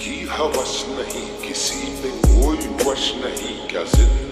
की हवस नहीं किसी पे कोई वश नहीं क्या ज़िंदगी